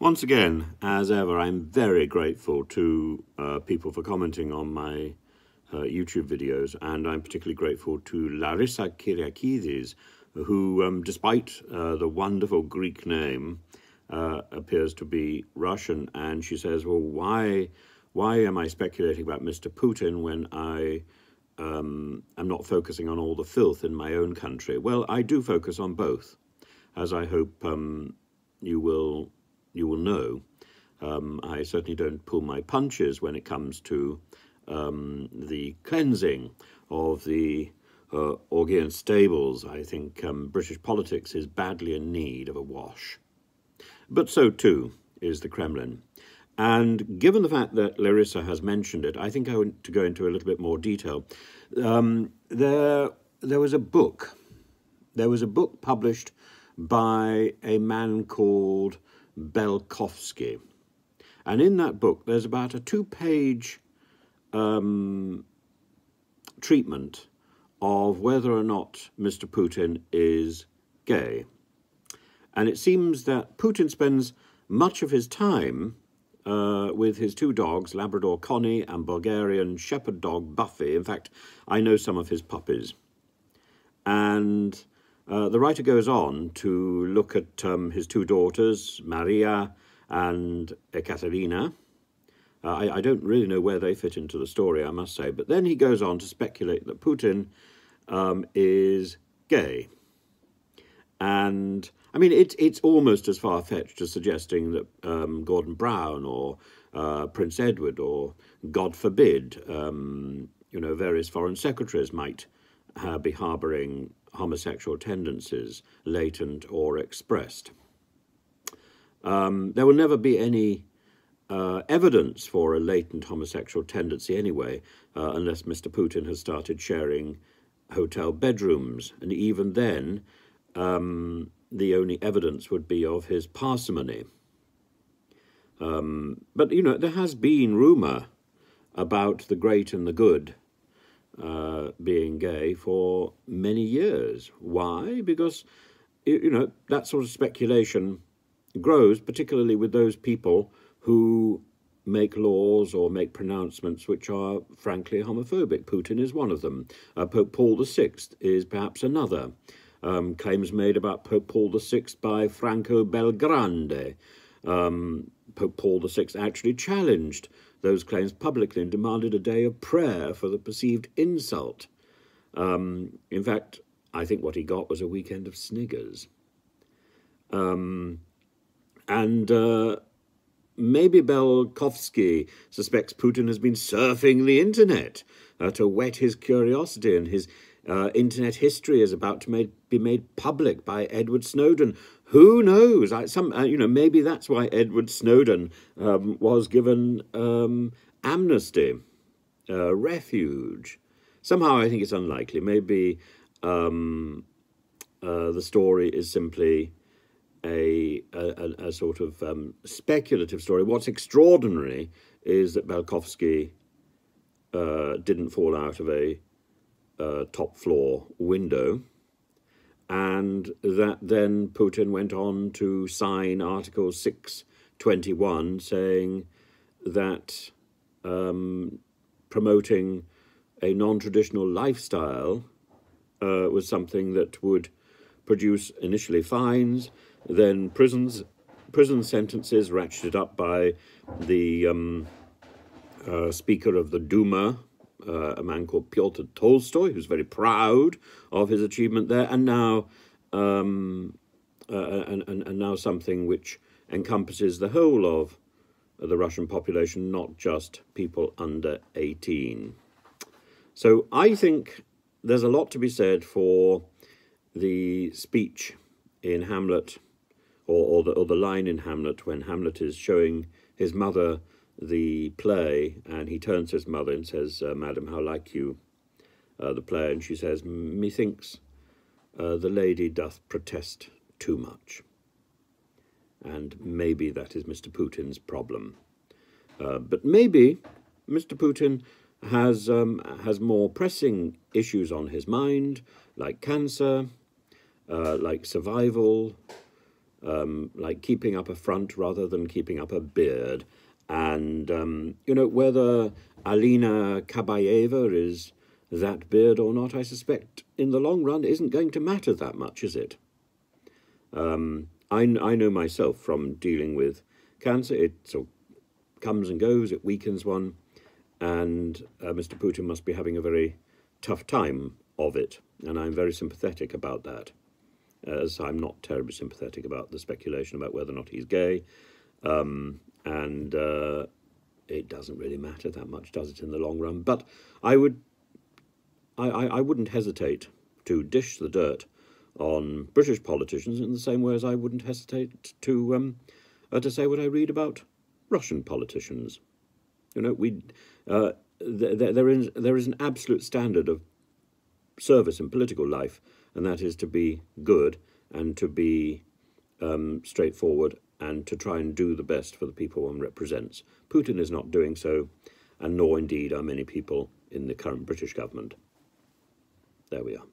Once again, as ever, I'm very grateful to uh, people for commenting on my uh, YouTube videos, and I'm particularly grateful to Larissa Kyriakides, who, um, despite uh, the wonderful Greek name, uh, appears to be Russian, and she says, "Well, why, why am I speculating about Mr. Putin when I um, am not focusing on all the filth in my own country?" Well, I do focus on both, as I hope um, you will you will know. Um, I certainly don't pull my punches when it comes to um, the cleansing of the uh, Augean stables. I think um, British politics is badly in need of a wash. But so too is the Kremlin. And given the fact that Larissa has mentioned it, I think I want to go into a little bit more detail. Um, there, there was a book. There was a book published by a man called Belkovsky. And in that book, there's about a two page um, treatment of whether or not Mr. Putin is gay. And it seems that Putin spends much of his time uh, with his two dogs, Labrador Connie and Bulgarian shepherd dog Buffy. In fact, I know some of his puppies. And uh, the writer goes on to look at um, his two daughters, Maria and Ekaterina. Uh, I, I, don't really know where they fit into the story, I must say. But then he goes on to speculate that Putin um, is gay. And I mean, it, it's almost as far fetched as suggesting that um, Gordon Brown or uh, Prince Edward or, God forbid, um, you know, various foreign secretaries might uh, be harbouring homosexual tendencies, latent or expressed. Um, there will never be any uh, evidence for a latent homosexual tendency anyway, uh, unless Mr. Putin has started sharing hotel bedrooms. And even then, um, the only evidence would be of his parsimony. Um, but, you know, there has been rumour about the great and the good uh, being gay for many years. Why? Because, you know, that sort of speculation grows, particularly with those people who make laws or make pronouncements which are frankly homophobic. Putin is one of them. Uh, Pope Paul VI is perhaps another. Um, claims made about Pope Paul VI by Franco Bellegrandi. Um, Pope Paul VI actually challenged those claims publicly and demanded a day of prayer for the perceived insult. Um, in fact, I think what he got was a weekend of sniggers. Um, and uh, maybe Belkovsky suspects Putin has been surfing the internet uh, to whet his curiosity, and his uh, internet history is about to made, be made public by Edward Snowden, who knows? I, some, uh, you know, maybe that's why Edward Snowden um, was given um, amnesty, uh, refuge. Somehow, I think it's unlikely. Maybe um, uh, the story is simply a, a, a sort of um, speculative story. What's extraordinary is that Belkovsky uh, didn't fall out of a uh, top floor window. And that then Putin went on to sign Article 621 saying that um, promoting a non traditional lifestyle uh, was something that would produce initially fines, then prisons, prison sentences ratcheted up by the um, uh, Speaker of the Duma, uh, a man called Pyotr Tolstoy, who's very proud of his achievement there, and now um, uh, and, and, and now something which encompasses the whole of the Russian population, not just people under 18. So I think there's a lot to be said for the speech in Hamlet, or, or, the, or the line in Hamlet when Hamlet is showing his mother the play, and he turns to his mother and says, uh, Madam, how like you uh, the play? And she says, Methinks uh, the lady doth protest too much. And maybe that is Mr. Putin's problem. Uh, but maybe Mr. Putin has, um, has more pressing issues on his mind, like cancer, uh, like survival, um, like keeping up a front rather than keeping up a beard. And, um, you know, whether Alina Kabayeva is that beard or not, I suspect in the long run isn't going to matter that much, is it? Um, I, I know myself from dealing with cancer, it sort of comes and goes, it weakens one, and uh, Mr. Putin must be having a very tough time of it, and I'm very sympathetic about that, as I'm not terribly sympathetic about the speculation about whether or not he's gay, um, and uh, it doesn't really matter that much, does it, in the long run? But I would, I, I, I wouldn't hesitate to dish the dirt on British politicians in the same way as I wouldn't hesitate to um, uh, to say what I read about Russian politicians. You know, we uh, th- th- there is there is an absolute standard of service in political life, and that is to be good and to be um, straightforward and to try and do the best for the people one represents. Putin is not doing so, and nor indeed are many people in the current British government. There we are.